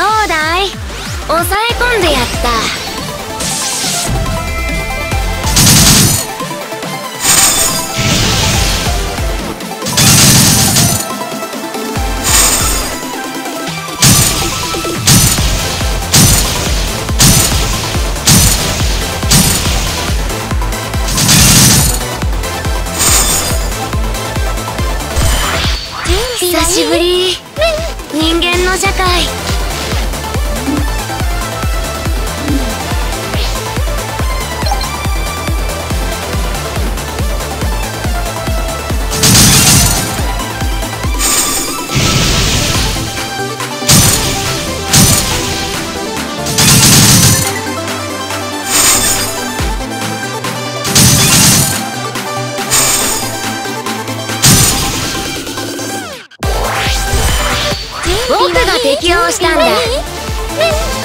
うだい?抑え込んでやった。久しぶり。人間の社会僕が適応したんだ。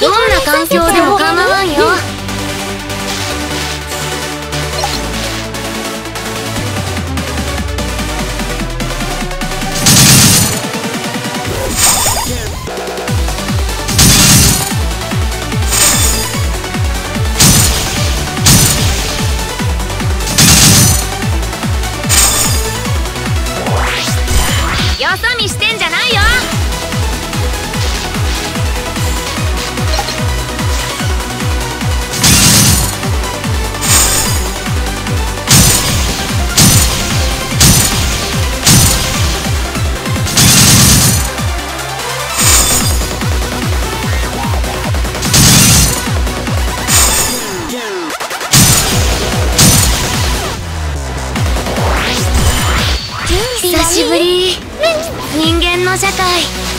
どんな環境でも構わんよ。よそ見して。しぶり人間の社会